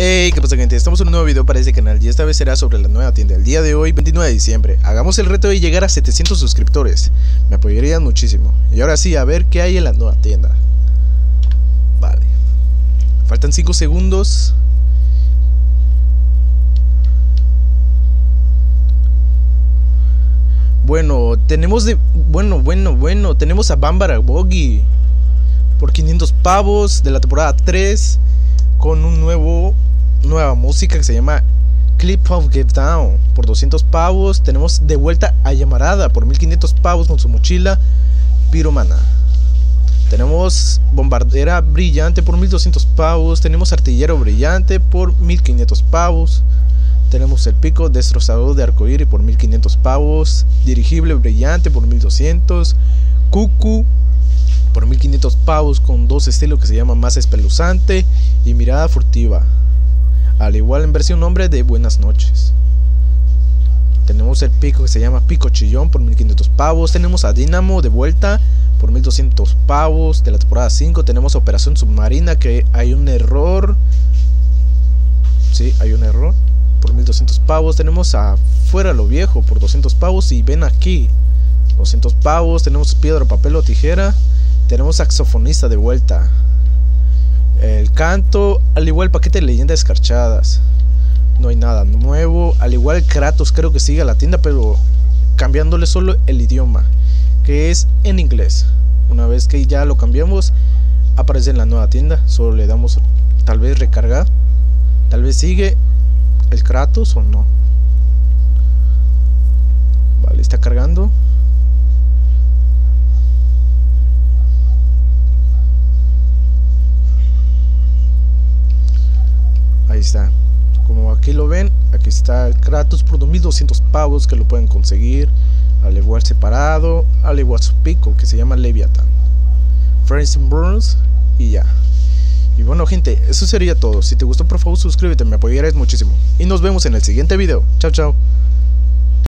Hey, ¿qué pasa gente? Estamos en un nuevo video para este canal y esta vez será sobre la nueva tienda El día de hoy, 29 de diciembre. Hagamos el reto de llegar a 700 suscriptores. Me apoyarían muchísimo. Y ahora sí, a ver qué hay en la nueva tienda. Vale. Faltan 5 segundos. Bueno, tenemos de... Bueno, bueno, bueno Tenemos a Bambara Bogi Por 500 pavos de la temporada 3 Con un nuevo música que se llama Clip of Get Down por 200 pavos. Tenemos de vuelta a Llamarada por 1500 pavos con su mochila piromana. Tenemos bombardera brillante por 1200 pavos. Tenemos artillero brillante por 1500 pavos. Tenemos el pico destrozador de arcoíris por 1500 pavos. Dirigible brillante por 1200. Cucu por 1500 pavos con dos estilos que se llama más espeluzante y mirada furtiva al igual en versión nombre de Buenas noches. Tenemos el pico que se llama Pico Chillón por 1500 pavos. Tenemos a Dinamo de vuelta por 1200 pavos de la temporada 5. Tenemos Operación Submarina que hay un error. Sí, hay un error por 1200 pavos. Tenemos a Fuera lo Viejo por 200 pavos. Y ven aquí, 200 pavos. Tenemos Piedra, Papel o Tijera. Tenemos Saxofonista de vuelta el canto, al igual paquete de leyendas escarchadas. No hay nada nuevo. Al igual Kratos creo que sigue a la tienda, pero cambiándole solo el idioma, que es en inglés. Una vez que ya lo cambiamos, aparece en la nueva tienda. Solo le damos tal vez recargar. Tal vez sigue el Kratos o no. Vale, está cargando. Ahí está. Como aquí lo ven, aquí está el Kratos por 2200 pavos que lo pueden conseguir. Al igual separado, al igual su pico que se llama Leviathan. Friends and Burns y ya. Y bueno gente, eso sería todo. Si te gustó por favor suscríbete, me apoyarías muchísimo. Y nos vemos en el siguiente video. Chao chao.